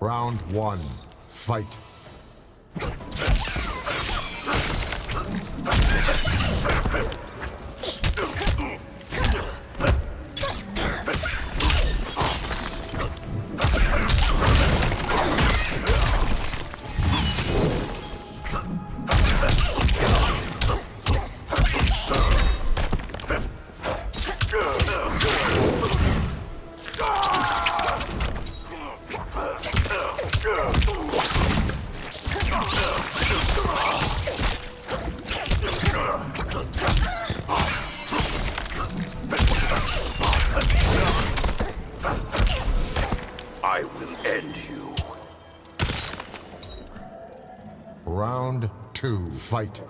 Round one, fight. I will end you. Round two, fight.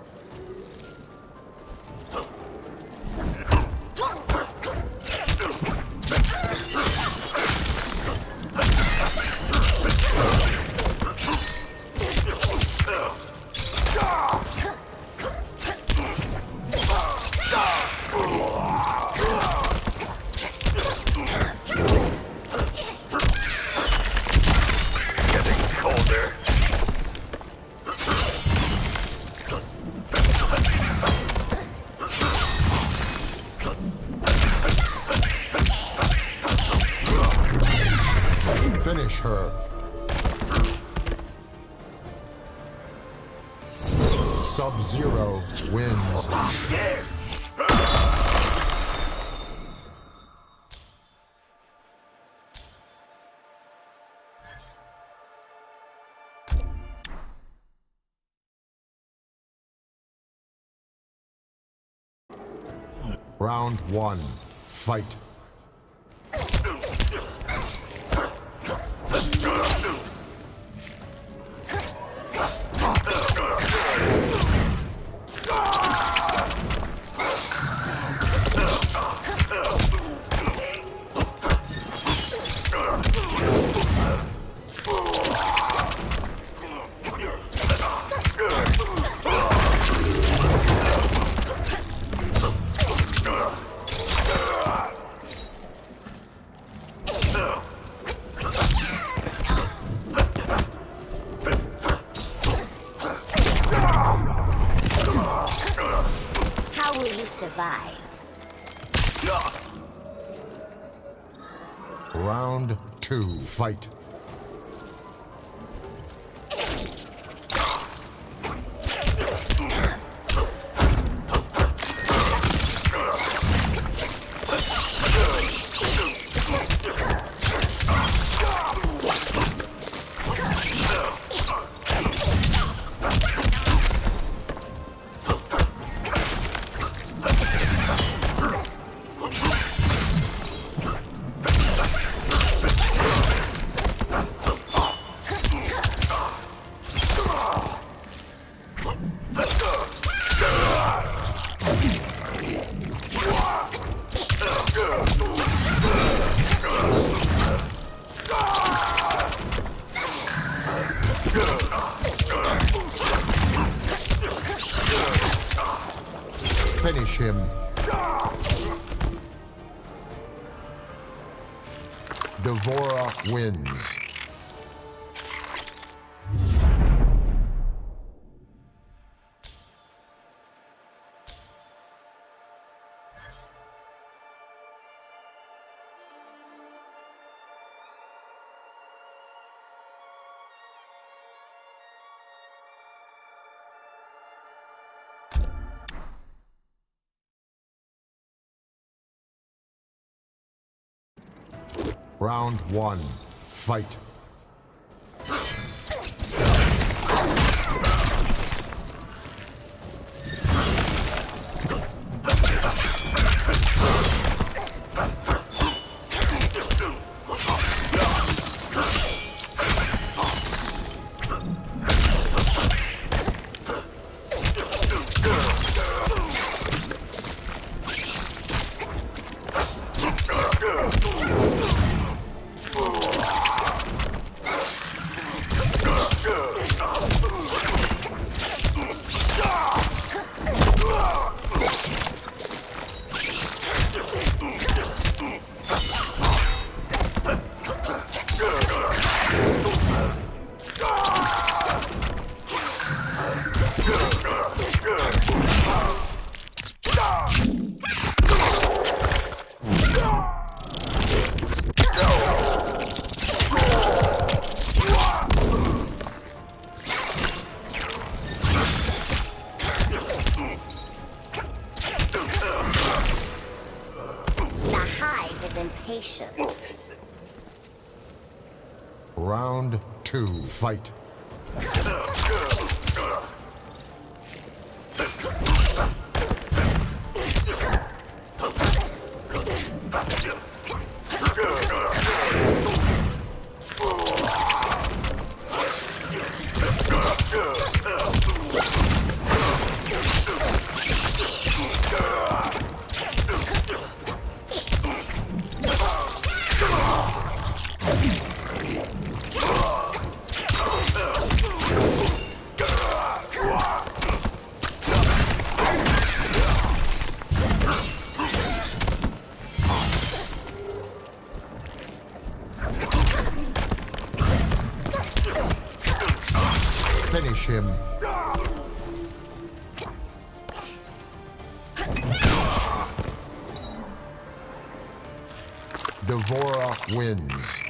Finish her. Sub-Zero wins. Round one, fight. Survive? Round two, fight. D'Vorah wins. Round one, fight. Oh! patience. Round two, fight. Him. Wins.